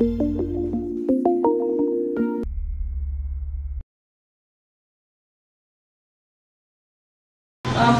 Thank you.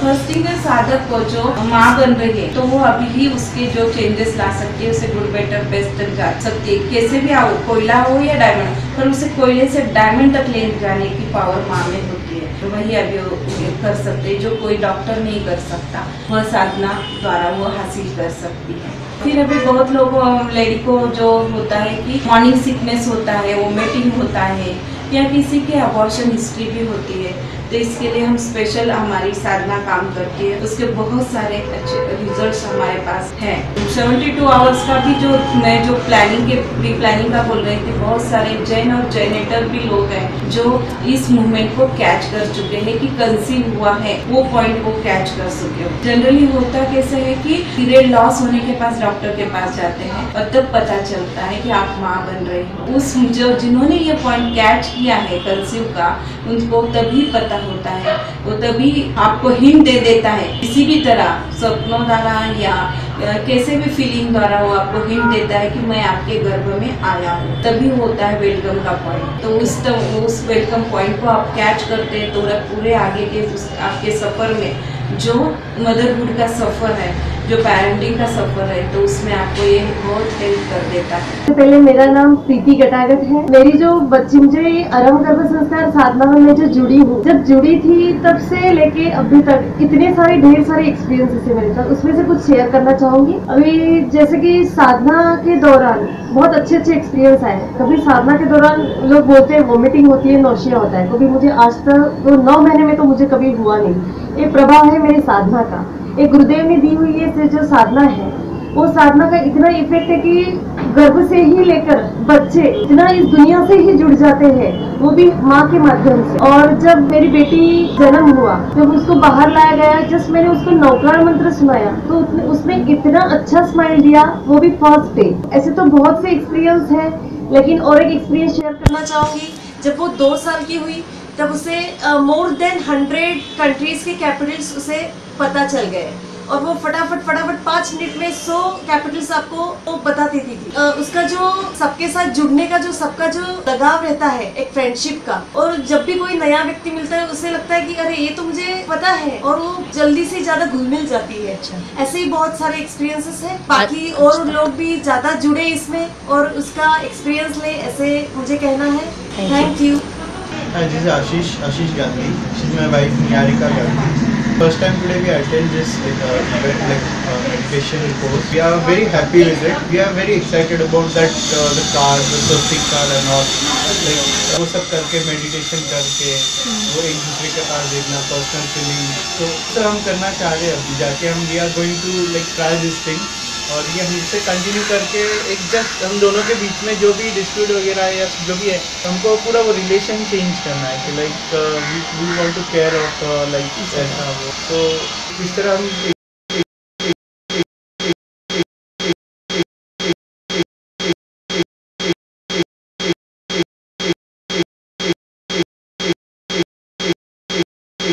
First thing साधक को जो माँ बन रही है तो वो अभी ही उसके जो चेंजेस ला सकती है, उसे गुड बेटर बेस्ट तक जा सकती है। कैसे भी आओ, कोयला हो या डायमंड पर उसे कोयले से डायमंड तक ले जाने की पावर माँ में होती है। तो वही अभी वो कर सकते जो कोई डॉक्टर नहीं कर सकता, वह साधना द्वारा वो हासिल कर सकती है। फिर अभी बहुत लोगों लेडी को जो होता है कि मॉर्निंग सिकनेस होता है वोमिटिंग होता है, या किसी के अबॉर्शन हिस्ट्री भी होती है तो इसके लिए हम स्पेशल हमारी साधना काम करती है। उसके बहुत सारे अच्छे रिजल्ट्स हमारे पास हैं। 72 आवर्स का भी जो मैं जो प्लानिंग के प्री प्लानिंग का बोल रही थी, बहुत सारे जैन और जैनेटर भी लोग हैं जो इस मूवमेंट को कैच कर चुके हैं कि कंसीव हुआ है। वो पॉइंट को कैच कर चुके जनरली होता कैसे है कि पीरियड लॉस होने के पास डॉक्टर के पास जाते हैं और तब पता चलता है कि आप माँ बन रहे हो। उस जो जिन्होंने ये पॉइंट कैच किया है कंसीव का, उनको तभी पता होता है वो तभी आपको हिंट दे देता है। किसी भी तरह सपनों द्वारा या कैसे भी फीलिंग द्वारा वो आपको हिंट देता है कि मैं आपके गर्भ में आया हूँ। तभी होता है वेलकम का पॉइंट तो उस तो, उस वेलकम पॉइंट को आप कैच करते हैं तो पूरे आगे के आपके सफ़र में जो मदरहुड का सफ़र है जो पेरेंटिंग का सफ़र है तो उसमें आपको ये बहुत हेल्प कर देता है। तो पहले मेरा नाम प्रीति गटागत है। मेरी जो बच्ची मुझे अरम गर्भ संस्कार साधना में जो जुड़ी हूँ, जब जुड़ी थी तब से लेके अभी तक इतने सारे, ढेर सारे एक्सपीरियंस है मेरे साथ। उसमें से कुछ शेयर करना चाहूँगी। अभी जैसे कि साधना के दौरान बहुत अच्छे अच्छे एक्सपीरियंस आए। कभी साधना के दौरान लोग बोलते हैं वॉमिटिंग होती है नौशिया होता है। कभी मुझे आज तक, वो नौ महीने में तो मुझे कभी हुआ नहीं। ये प्रभाव है मेरी साधना का। एक गुरुदेव ने दी हुई ये जो साधना है वो साधना का इतना इफ़ेक्ट है कि गर्भ से ही लेकर बच्चे इतना इस दुनिया से ही जुड़ जाते हैं वो भी माँ के माध्यम से। और जब मेरी बेटी जन्म हुआ जब उसको बाहर लाया गया जस्ट मैंने उसको नौकार मंत्र सुनाया तो उसने, उसने इतना अच्छा स्माइल दिया वो भी फ़र्स्ट डे ऐसे तो बहुत से एक्सपीरियंस है लेकिन और एक एक्सपीरियंस शेयर करना चाहूँगी जब वो दो साल की हुई तब उसे मोर देन हंड्रेड कंट्रीज़ के कैपिटल्स उसे पता चल गए। और वो फटाफट फटाफट पाँच मिनट में सौ कैपिटल्स आपको वो बताती थी। थी। आ, उसका जो सबके साथ जुड़ने का जो सबका जो लगाव रहता है एक फ्रेंडशिप का और जब भी कोई नया व्यक्ति मिलता है उसे लगता है कि अरे ये तो मुझे पता है। और वो जल्दी से ज़्यादा घुल मिल जाती है। अच्छा। ऐसे ही बहुत सारे एक्सपीरियंसेस है। बाकी और लोग भी ज़्यादा जुड़े इसमें और उसका एक्सपीरियंस ले ऐसे मुझे कहना है। थैंक यू हाँ जिस Ashish Ashish Gandhi she's my wife Niharika Gandhi. First time today we attend this like uh, meditation course. We are very happy with it. We are very excited about that uh, the card, the swastik card and all. Like वो सब करके meditation करके वो एक दूसरे का card देखना personal feeling तो सर हम करना चाह रहे हैं अभी जाके हम we are going to like try this thing. और ये हम इसे कंटिन्यू करके एक जस्ट हम दोनों के बीच में जो भी डिस्प्यूट वगैरह है या जो भी है हमको पूरा वो रिलेशन चेंज करना है कि like we want to care of like ऐसा वो तो इस तरह हम